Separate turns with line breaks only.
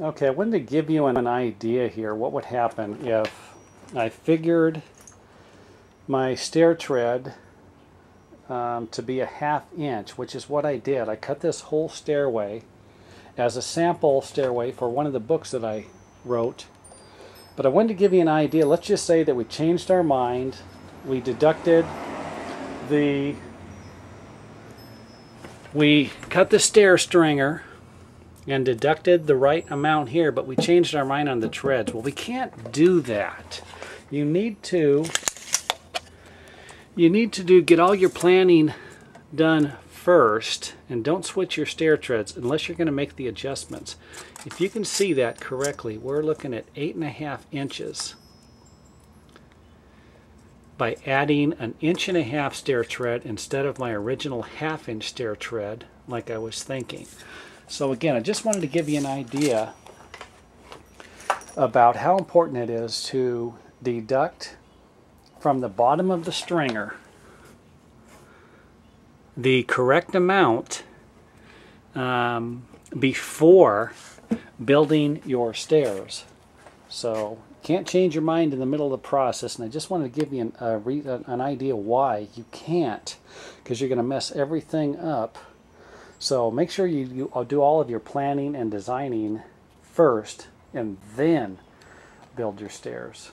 Okay, I wanted to give you an idea here what would happen if I figured my stair tread um, to be a half inch, which is what I did. I cut this whole stairway as a sample stairway for one of the books that I wrote. But I wanted to give you an idea. Let's just say that we changed our mind. We deducted the we cut the stair stringer and deducted the right amount here, but we changed our mind on the treads. Well, we can't do that. You need to you need to do get all your planning done first and don't switch your stair treads unless you're going to make the adjustments. If you can see that correctly, we're looking at eight and a half inches by adding an inch and a half stair tread instead of my original half inch stair tread like I was thinking. So again, I just wanted to give you an idea about how important it is to deduct from the bottom of the stringer the correct amount um, before building your stairs. So can't change your mind in the middle of the process and I just wanted to give you an, an idea why you can't because you're going to mess everything up so make sure you, you uh, do all of your planning and designing first and then build your stairs.